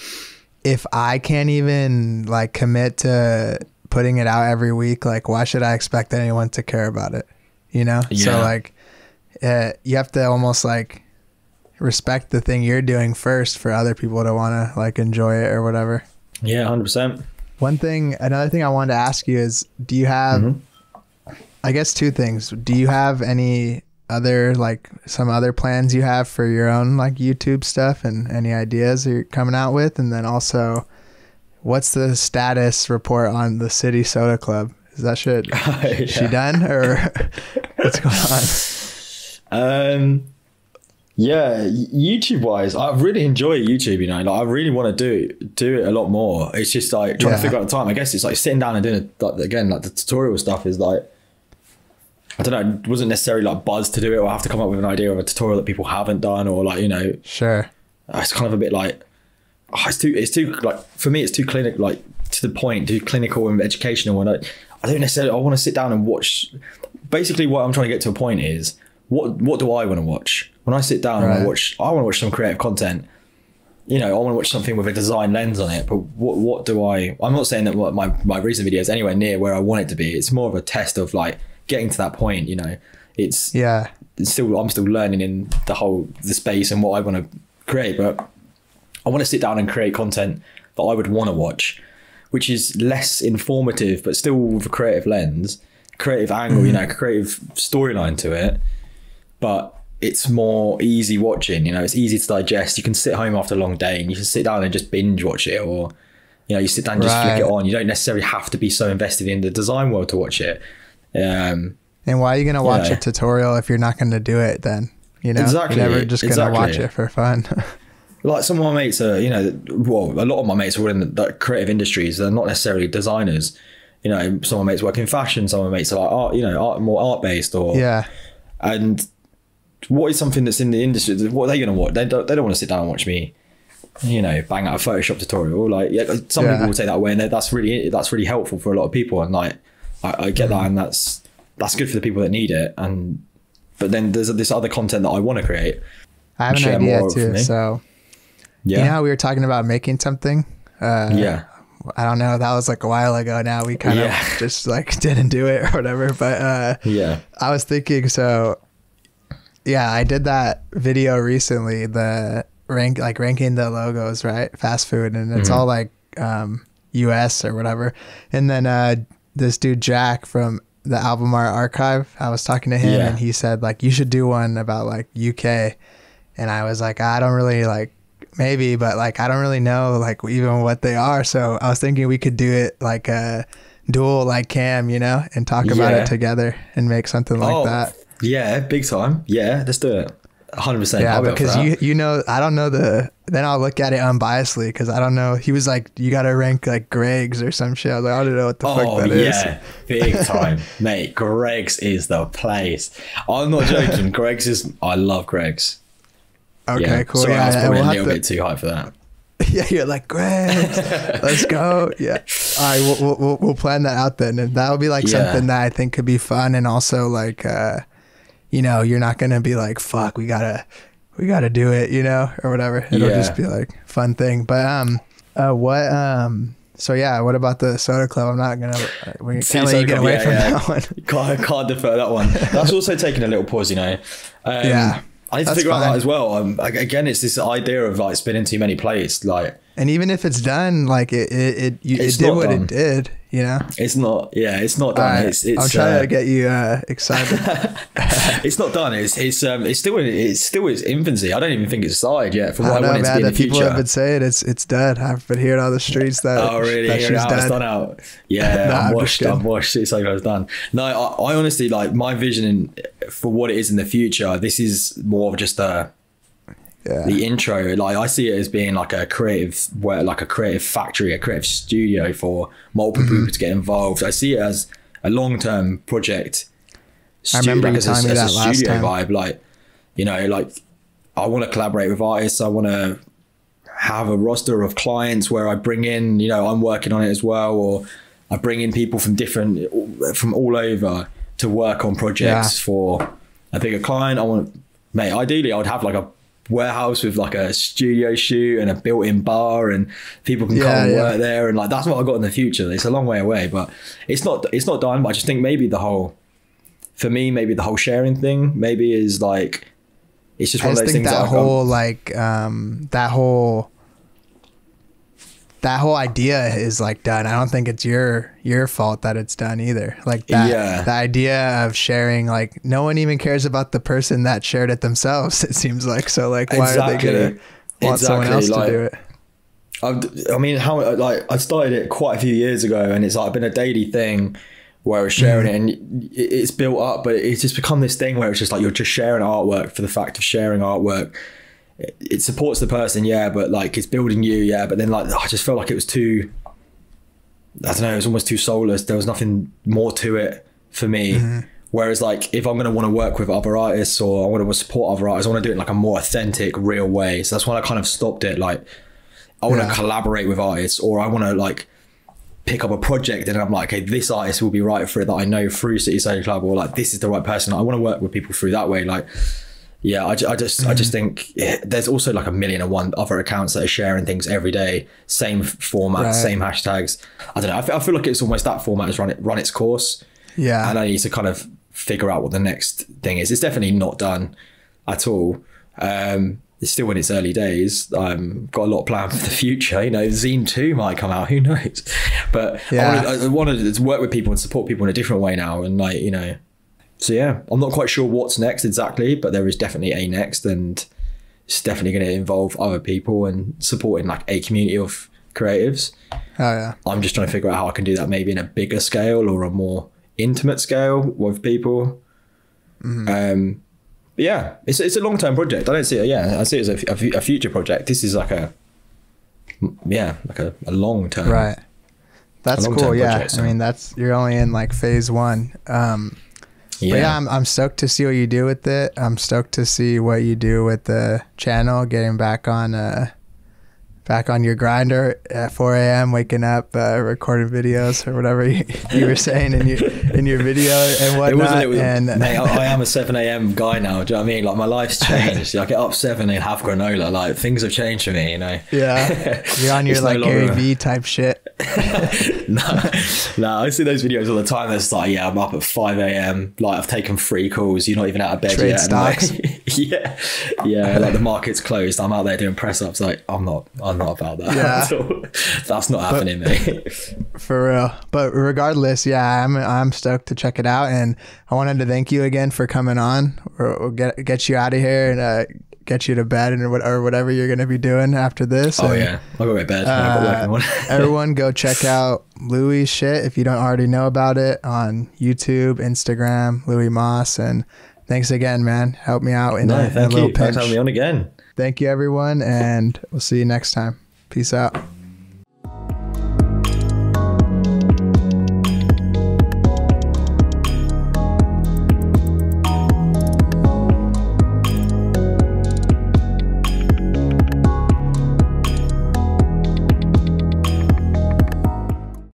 if I can't even like commit to putting it out every week, like why should I expect anyone to care about it? You know? yeah. So like uh, you have to almost like respect the thing you're doing first for other people to want to like enjoy it or whatever. yeah 100% One thing, another thing I wanted to ask you is do you have Mhm. I guess two things. Do you have any other like some other plans you have for your own like YouTube stuff and any ideas you're coming out with and then also what's the status report on the City Soda Club? Is that shit she done or what's going on? Um, yeah, YouTube wise, I really enjoy YouTube. You know, like I really want to do do it a lot more. It's just like trying Yeah. to figure out the time. I guess it's like sitting down and doing it like, again. Like the tutorial stuff is like, I don't know, it wasn't necessarily like buzz to do it or have to come up with an idea of a tutorial that people haven't done or like you know, Sure. Uh, it's kind of a bit like, oh, it's too, it's too like for me, it's too clinic like to the point, too clinical and educational. And I, I don't necessarily, I want to sit down and watch. Basically, what I'm trying to get to a point is, what what do I want to watch? When I sit down and I watch, I want to watch some creative content. You know, I want to watch something with a design lens on it. But what what do I? I'm not saying that what my my recent video is anywhere near where I want it to be. It's more of a test of like getting to that point. You know, it's Yeah. it's still I'm still learning in the whole the space and what I want to create. But I want to sit down and create content that I would want to watch, which is less informative, but still with a creative lens, creative angle, you mm-hmm. know, creative storyline to it. But it's more easy watching, you know, it's easy to digest. You can sit home after a long day and you can sit down and just binge watch it or you know, you sit down and just flick it on. You don't necessarily have to be so invested in the design world to watch it. Um, And why are you gonna watch Yeah. a tutorial if you're not gonna do it? Then you know, Exactly, you're never just gonna exactly. watch it for fun. like some of my mates are, you know, well, a lot of my mates are in the, the creative industries. They're not necessarily designers. You know, some of my mates work in fashion. Some of my mates are like art, you know, art more art based or yeah, And what is something that's in the industry? What are they going to watch? They don't. They don't want to sit down and watch me. You know, bang out a Photoshop tutorial. Like, yeah, some Yeah. people will take that away, and that's really that's really helpful for a lot of people. And like, I, I get that, and that's that's good for the people that need it. And but then there's this other content that I want to create. I have an idea too. So Yeah, you know how we were talking about making something. Uh, yeah, I don't know. That was like a while ago. Now we kind of just like didn't do it or whatever. But uh, yeah, I was thinking, so yeah, I did that video recently, the rank like ranking the logos, right? Fast food, and it's Mhm. all like um, U.S. or whatever. And then uh, this dude Jack from the Album Art Archive, I was talking to him, Yeah. and he said like you should do one about like UK, and I was like I don't really like maybe, but like I don't really know like even what they are. So I was thinking we could do it like a dual like cam, you know, and talk about Yeah. it together and make something like oh, that. Yeah, big time. Yeah, let's do it. Hundred percent. Yeah, because you you know I don't know the then I'll look at it unbiasedly because I don't know. He was like, you got to rank like Greggs or some shit. I was like, I don't know what the Oh fuck that is. yeah, big time, mate. Greggs is the place. I'm not joking. Greggs is. I love Greggs. Okay, yeah. cool. Sorry, I was yeah, probably we'll a little to- bit too high for that. yeah, you're like Greggs. Let's go. Yeah. All right, we'll, we'll- we'll we'll plan that out then, and that'll be like Yeah. something that I think could be fun, and also like, uh, you know, you're not gonna be like, fuck, we gotta, we gotta do it, you know, or whatever. It'll Yeah. just be like fun thing. But um, uh, what um. So yeah, what about the soda club? I'm not gonna. We See, can't let you get come- away yeah, from yeah. that one. Can't, can't defer that one. That's also taking a little pause, you know. Um, Yeah, I need to figure out that as well. Um, again, it's this idea of like spinning too many plates. Like And even if it's done, like it, it, it, you, it did what done. it did, you know. it's not. Yeah, it's not done. right, It's, it's I'm trying uh, to get you uh, excited. it's not done. It's it's um it's still in, it's still its infancy. I don't even think it's started yet. For I what I, know, want it to be people future. have been saying it's it's dead. I've been hearing on the streets that Oh really? that she's out, it's done out. Yeah, Nah, I'm I'm washed. kidding. I'm washed. It's over. It's done. No, I, I honestly like my vision in, for what it is in the future. This is more of just a Yeah. the intro. Like I see it as being like a creative, where like a creative factory, a creative studio for multiple Mm-hmm. people to get involved. I see it as a long term project. I remember like you as a, telling me a that last studio time. vibe. Like you know, like I want to collaborate with artists. I want to have a roster of clients where I bring in, you know, I'm working on it as well, or I bring in people from different, from all over to work on projects Yeah. for a bigger client. I want, mate, ideally I would have like a warehouse with like a studio shoot and a built-in bar and people can Yeah, come and yeah. work there and like that's what I got in the future. It's a long way away, but it's not it's not done. But I just think maybe the whole for me, maybe the whole sharing thing maybe is like it's just I one of just those think things that that whole like um that whole that whole idea is like done. I don't think it's your your fault that it's done either. Like that Yeah. the idea of sharing like no one even cares about the person that shared it themselves. It seems like so like why are they gonna want someone else Exactly, to do it? I've, I mean, how like I started it quite a few years ago, and it's like been a daily thing where I was mm. sharing it, and it's built up, but it's just become this thing where it's just like you're just sharing artwork for the fact of sharing artwork. It, it supports the person, yeah, but like it's building you, yeah. But then like I just felt like it was too. I don't know. It was almost too soulless. There was nothing more to it for me. Mm-hmm. Whereas like if I'm gonna want to work with other artists or I want to support other artists, I want to do it in like a more authentic, real way. So that's why I kind of stopped it. Like I want to Yeah. collaborate with artists or I want to like pick up a project and I'm like, okay, this artist will be right for it that I know through City Soda Club or like this is the right person. I want to work with people through that way. Like, yeah, I, I just I just think yeah, there's also like a million and one other accounts that are sharing things every day, same format, Right. same hashtags. I don't know. I fe- I feel like it's almost that format has run it run its course Yeah. and I need to kind of figure out what the next thing is. It's definitely not done at all. Um, it's still in its early days. I've um, got a lot planned for the future. You know, Zine two might come out. Who knows? But Yeah. I wanted, I wanted to work with people and support people in a different way now. And like you know, so yeah, I'm not quite sure what's next exactly, but there is definitely a next, and it's definitely going to involve other people and supporting like a community of creatives. Oh yeah. I'm just trying to figure out how I can do that maybe in a bigger scale or a more intimate scale with people. Um, but yeah, it's it's a long term project. I don't see it. Yeah, I see it as a, a a future project. This is like a yeah, like a, a long term. Right. That's cool. Yeah. project, so- I mean, that's you're only in like phase one. Um, Yeah. But yeah, I'm, I'm stoked to see what you do with it. I'm stoked to see what you do with the channel, getting back on uh back on your grinder at 4 a.m. waking up, uh, recording videos or whatever you, you were saying in your in your video and whatnot. It wasn't. It was, and mate, I, I am a seven a.m. guy now. Do you know what I mean? Like my life's changed. I get up seven and have granola. Like things have changed for me. You know. yeah, you're on your It's no like Gary longer- Vee type shit. no, no, I see those videos all the time. That's like, yeah, I'm up at 5 a.m. Like, I've taken three calls. You're not even out of bed Trade yet. And, like, yeah, yeah. Like the market's closed. I'm out there doing press ups. Like, I'm not. I'm not about that. Yeah. at all. That's not happening, mate. For real. But regardless, yeah, I'm I'm stoked to check it out, and I wanted to thank you again for coming on. We'll, we'll get get you out of here and uh, get you to bed and what or whatever you're gonna be doing after this. oh And, yeah, I'll go to bed. I've got work in the uh, everyone, go check out Louis shit if you don't already know about it on YouTube, Instagram, Louis Moss, and thanks again, man. Help me out in, no, a, in a little you. Thanks for having me on again. Thank you, everyone, and we'll see you next time. Peace out.